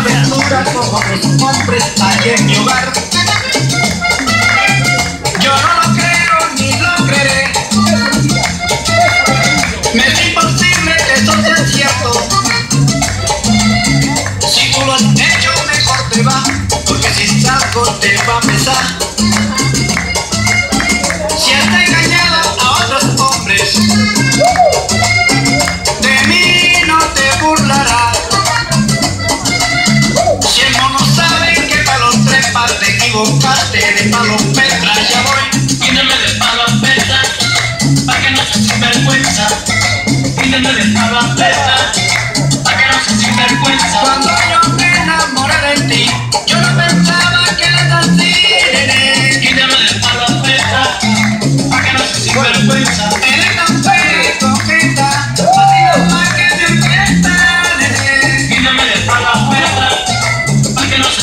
aventuras como otros hombres hay en mi hogar. Yo no lo creo ni lo creeré. Me es imposible que eso sea cierto. Si tú lo has hecho, mejor te va, porque si salgo te va a pesar. Palo petra ya voy. Pídeme de palo a peta, pa' que no se sinvergüenza. Pídeme de palo a peta, pa' que no se sinvergüenza. Cuando yo me enamoré de ti, yo no pensaba que eras así. Pídeme de palo a peta, pa' que no se sinvergüenza. Eres tan fea y coqueta, así nomás que aprieta, nene. Pídeme de palo a peta, pa' que no se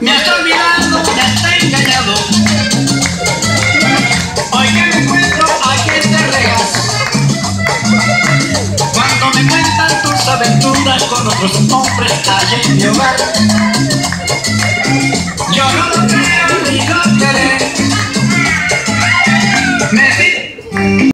Me has olvidado, me has engañado. Hoy que me encuentro, ¿a quién te regas? Cuando me cuentan tus aventuras con otros hombres allá en mi hogar.